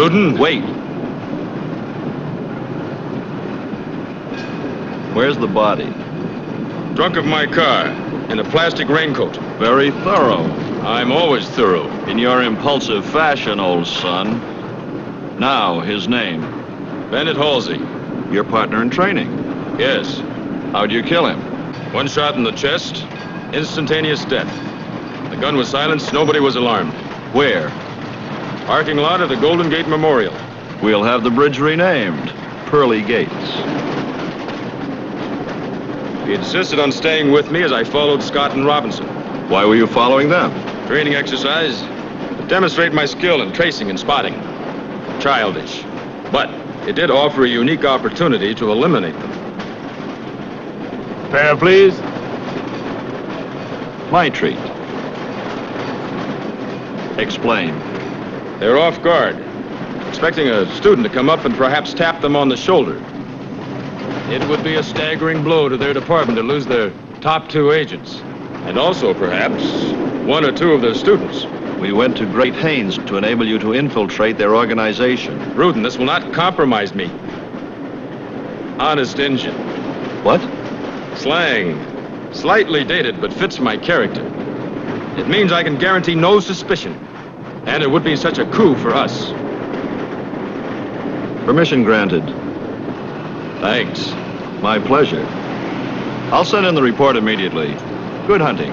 Rudin. Wait. Where's the body? Drunk of my car, in a plastic raincoat. Very thorough. I'm always thorough. In your impulsive fashion, old son. Now, his name. Bennett Halsey. Your partner in training. Yes. How'd you kill him? One shot in the chest, instantaneous death. The gun was silenced, nobody was alarmed. Where? Parking lot of the Golden Gate Memorial. We'll have the bridge renamed Pearly Gates. He insisted on staying with me as I followed Scott and Robinson. Why were you following them? Training exercise to demonstrate my skill in tracing and spotting. Childish. But it did offer a unique opportunity to eliminate them. Fare, please. My treat. Explain. They're off guard, expecting a student to come up and perhaps tap them on the shoulder. It would be a staggering blow to their department to lose their top two agents. And also, perhaps, one or two of their students. We went to great pains to enable you to infiltrate their organization. Rudin, this will not compromise me. Honest Injun. What? Slang. Slightly dated, but fits my character. It means I can guarantee no suspicion. And it would be such a coup for us. Permission granted. Thanks. My pleasure. I'll send in the report immediately. Good hunting.